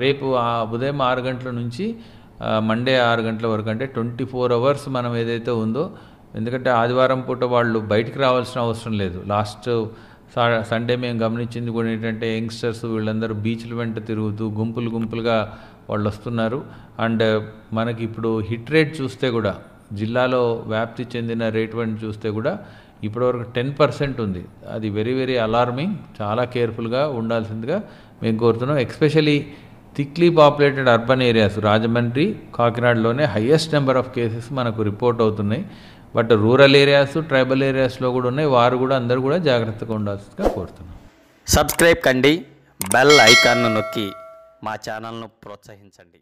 రేపు ఆ ఉదయం ఆరు గంటల నుంచి మండే ఆరు గంటల వరకు అంటే ట్వంటీ ఫోర్ అవర్స్ మనం ఏదైతే ఉందో ఎందుకంటే ఆదివారం పూట వాళ్ళు బయటికి రావాల్సిన అవసరం లేదు. లాస్ట్ సండే మేము గమనించింది కూడా ఏంటంటే యంగ్స్టర్స్ వీళ్ళందరూ బీచ్ల వెంట తిరుగుతూ గుంపులు గుంపులుగా వాళ్ళు వస్తున్నారు. అండ్ మనకి ఇప్పుడు హిట్ రేట్ చూస్తే కూడా జిల్లాలో వ్యాప్తి చెందిన రేట్ వంటి చూస్తే కూడా ఇప్పటివరకు టెన్ పర్సెంట్ ఉంది. అది వెరీ వెరీ అలార్మింగ్ చాలా కేర్ఫుల్గా ఉండాల్సిందిగా మేము కోరుతున్నాం. Especially thickly populated urban areas Rajahmundry కాకినాడలోనే highest number of cases మనకు రిపోర్ట్ అవుతున్నాయి. బట్ రూరల్ ఏరియాస్ ట్రైబల్ ఏరియాస్లో కూడా ఉన్నాయి. వారు కూడా అందరూ కూడా జాగ్రత్తగా ఉండాల్సిందిగా కోరుతున్నాం. సబ్స్క్రైబ్ కండి బెల్ ఐకాన్ను నొక్కి మా ఛానల్ను ప్రోత్సహించండి.